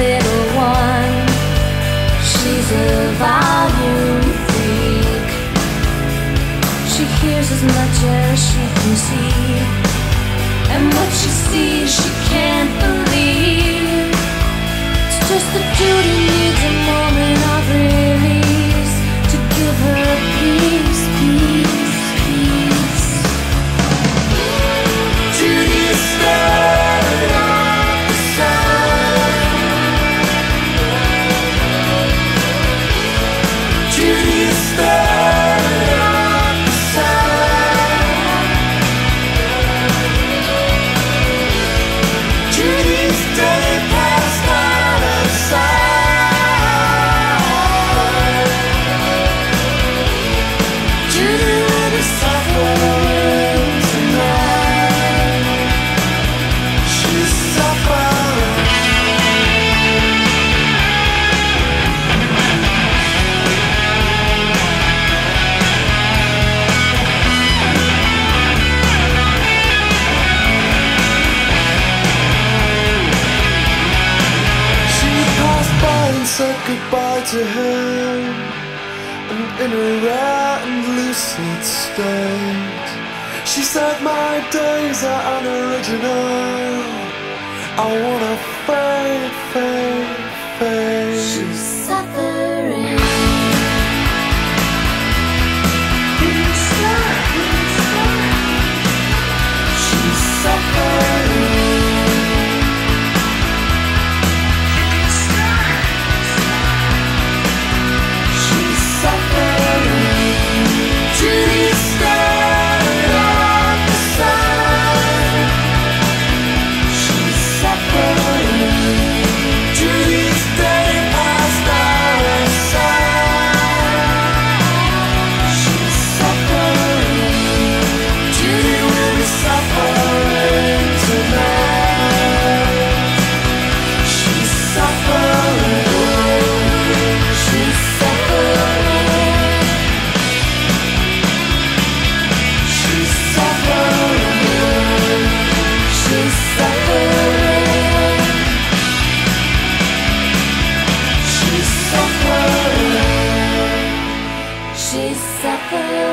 little one. She's a volume freak. She hears as much as she can see. And what she sees, she can't believe. It's just that Judy needs a said goodbye to him. And in a rare and lucid state, she said, My days are unoriginal. I wanna. She's she's suffering.